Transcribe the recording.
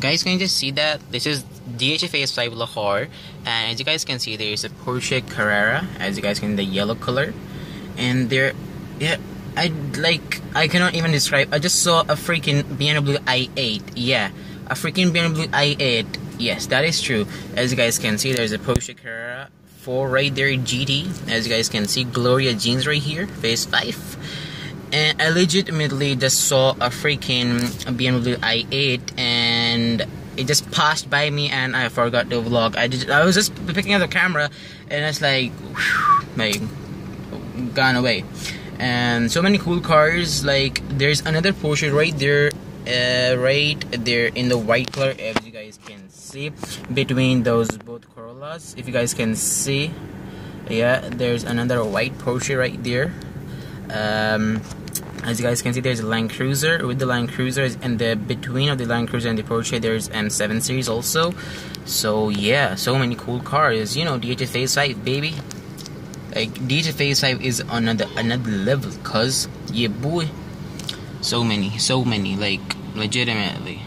guys can you just see that? This is DHFA 5 Lahore and as you guys can see there is a Porsche Carrera as you guys can the yellow color. And there yeah I like I cannot even describe. I just saw a freaking BMW i8 yeah. A freaking BMW i8 yes that is true. As you guys can see there's a Porsche Carrera 4 right there GT as you guys can see Gloria Jean's right here phase 5 and I legitimately just saw a freaking BMW i8 and it just passed by me and I forgot to vlog. I did, I was just picking up the camera and it's like, whew, like gone away. And so many cool cars. Like there's another Porsche right there, uh, right there in the white color, as you guys can see between those both Corollas. If you guys can see, yeah, there's another white Porsche right there. Um, as you guys can see there's a Land Cruiser with the Land Cruiser and the between of the Land Cruiser and the Porsche there's M7 series also. So yeah so many cool cars you know DHA Phase 5 baby. Like DHA Phase 5 is another another level cuz yeah boy. So many so many like legitimately